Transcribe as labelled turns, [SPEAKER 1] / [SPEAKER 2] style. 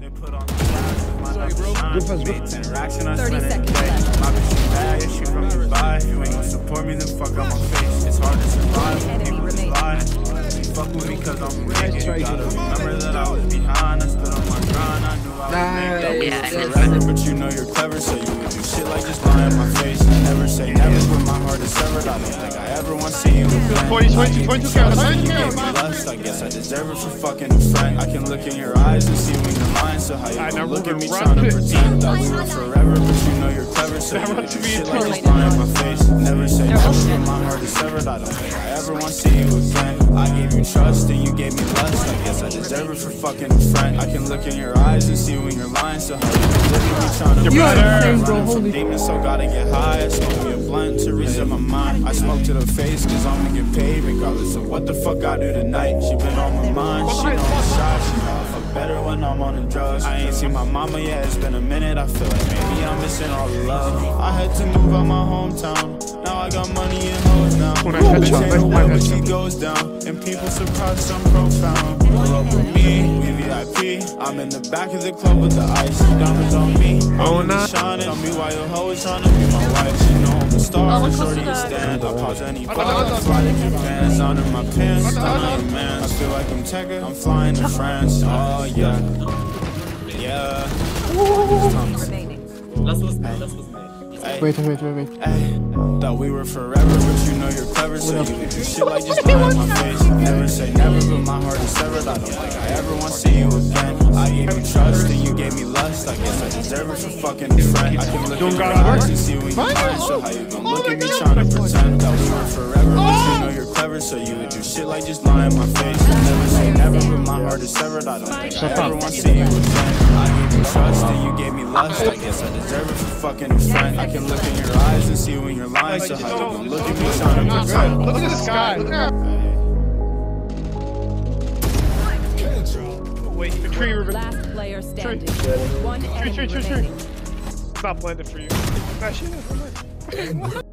[SPEAKER 1] They put on the glasses, my
[SPEAKER 2] Sorry, bro.
[SPEAKER 1] shine.
[SPEAKER 3] Good pass, good
[SPEAKER 1] Made 10 racks and I
[SPEAKER 4] 30 seconds
[SPEAKER 1] today.
[SPEAKER 4] left.
[SPEAKER 1] My bitch is bad, yeah, she from Dubai. You ain't gonna support me, then fuck out my face. It's hard to survive.
[SPEAKER 4] Enemy
[SPEAKER 1] People just
[SPEAKER 4] remaining.
[SPEAKER 1] lie. Fuck with me cause I'm naked.
[SPEAKER 3] try,
[SPEAKER 1] You gotta remember that I was behind. I stood on my grind. I knew I would make that. We
[SPEAKER 2] Yeah, I
[SPEAKER 1] were
[SPEAKER 2] know.
[SPEAKER 1] forever, but you know you're clever, so you would do shit like just lie in my face. Never say never, but my heart is severed. I don't think I ever want see you again.
[SPEAKER 2] 40, 22,
[SPEAKER 1] I give you
[SPEAKER 2] 22,
[SPEAKER 1] trust,
[SPEAKER 2] camera,
[SPEAKER 1] you
[SPEAKER 2] camera,
[SPEAKER 1] gave me
[SPEAKER 2] camera.
[SPEAKER 1] lust. I guess I deserve it for fucking a friend. I can look in your eyes and see when you're lying. So how you
[SPEAKER 2] Alright,
[SPEAKER 1] gonna look at me trying to pretend that we were forever, but you know you're clever, so
[SPEAKER 2] That
[SPEAKER 1] you
[SPEAKER 2] run
[SPEAKER 1] would
[SPEAKER 2] to
[SPEAKER 1] do shit like
[SPEAKER 4] totally
[SPEAKER 1] just lie in my face. Never say never, but my heart is severed. I don't think I ever want to see you again. I gave you trust and you gave me lust. I guess I deserve it for fucking a friend. I can look in your eyes and see when you're lying. So how you gonna look at me trying to
[SPEAKER 2] You are
[SPEAKER 1] pretend?
[SPEAKER 3] insane, bro.
[SPEAKER 1] Running from
[SPEAKER 3] Holy-
[SPEAKER 1] demons, so gotta get high. I smoke me a blunt to reset my mind. I smoke to the face, cause I'm gonna get paid regardless of what the fuck I do tonight. She been on my mind, she know the shot, she know I fuck better when I'm on the drugs. I ain't seen my mama yet, it's been a minute. I feel like maybe I'm missing all the love. I had to move out my hometown. Now I got money and hoes now.
[SPEAKER 2] Oh, nice headshot,
[SPEAKER 1] Bitch ain't
[SPEAKER 2] nice
[SPEAKER 1] no one, but
[SPEAKER 2] headshot.
[SPEAKER 1] she goes down. And people surprised I'm profound. Pull up with me, we VIP. I'm in the back of the club with the ice. Diamonds on me.
[SPEAKER 2] Oh,
[SPEAKER 1] I'm
[SPEAKER 2] nah.
[SPEAKER 1] shining. Tell me why your hoe is trying to be my wife. She know I'm a star. Oh, shorty is stand. I pause any
[SPEAKER 2] no,
[SPEAKER 1] flight.
[SPEAKER 2] no.
[SPEAKER 1] Fly to Japan, sound in my pants.
[SPEAKER 2] no,
[SPEAKER 1] Telling
[SPEAKER 2] no.
[SPEAKER 1] your man. I feel like I'm Tekka. I'm flying to France. Oh, yeah. Yeah.
[SPEAKER 4] remaining.
[SPEAKER 5] Lass was nicht, lass was nicht.
[SPEAKER 1] Hey.
[SPEAKER 3] Wait, wait, wait, wait.
[SPEAKER 1] Thought we were forever, but you know you're clever, so you do shit like just in my face. Never say never, but my heart is severed. I don't think I ever want to see you again. I gave you trust and you gave me lust. I guess I deserve it for fucking a friend. I can look
[SPEAKER 2] Don't
[SPEAKER 1] your eyes and see when you're lying, so how you gonna look at me trying to pretend that we were forever, but you know you're clever, so you would do shit like just lie in my face. Never never, but my heart is severed. I don't think I ever want to see you again. I gave you trust and you gave me lust. I guess I deserve it for fucking a friend. I can look in your eyes and see when you're lying, so how you gonna look at me trying to pretend?
[SPEAKER 2] Look at this guy. Look at Wait, the tree river.
[SPEAKER 4] Last player standing. One
[SPEAKER 2] Tree, tree, tree, tree. It's not planted for you. That shit is.